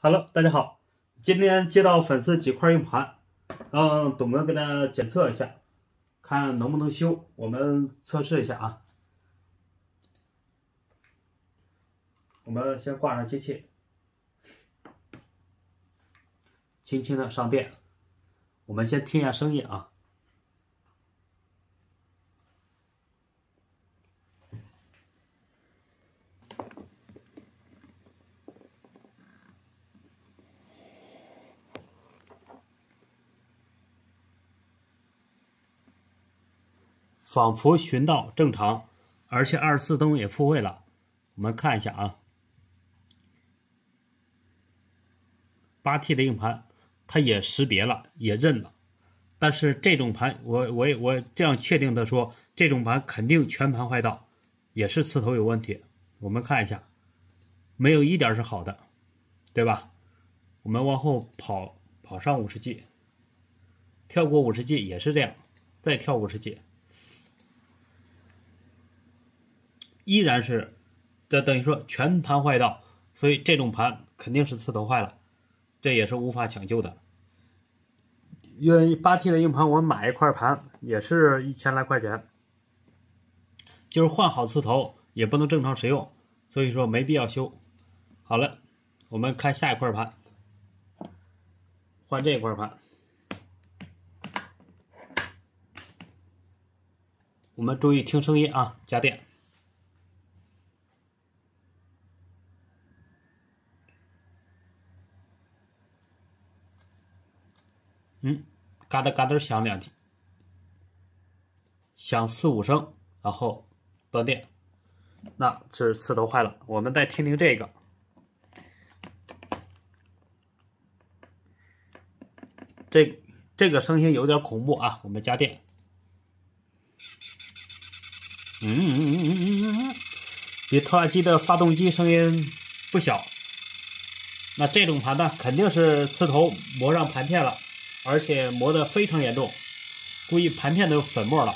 Hello，大家好，今天接到粉丝几块硬盘，让董哥给大家检测一下，看能不能修。我们测试一下啊。我们先挂上机器，轻轻的上电。我们先听一下声音啊。仿佛寻到正常，而且二十四灯也复位了。我们看一下啊，八 T 的硬盘，它也识别了，也认了。但是这种盘，我我我这样确定的说，这种盘肯定全盘坏道，也是磁头有问题。我们看一下，没有一点是好的，对吧？我们往后跑，跑上五十 G，跳过五十 G 也是这样，再跳五十 G。依然是，这等于说全盘坏道，所以这种盘肯定是磁头坏了，这也是无法抢救的。因为八 T 的硬盘，我买一块盘也是一千来块钱，就是换好磁头也不能正常使用，所以说没必要修。好了，我们看下一块盘，换这块盘，我们注意听声音啊，加电。嗯，嘎哒嘎哒响两，响四五声，然后断电，那这是磁头坏了。我们再听听这个，这这个声音有点恐怖啊！我们加电，嗯嗯嗯嗯嗯嗯，比拖拉机的发动机声音不小。那这种盘呢，肯定是磁头磨上盘片了。而且磨得非常严重，估计盘片都有粉末了。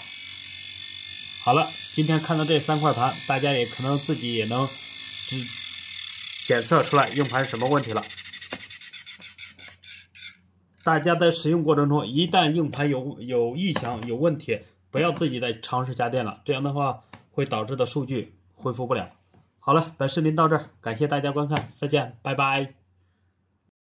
好了，今天看到这三块盘，大家也可能自己也能检检测出来硬盘什么问题了。大家在使用过程中，一旦硬盘有有异响、有问题，不要自己再尝试加电了，这样的话会导致的数据恢复不了。好了，本视频到这，感谢大家观看，再见，拜拜。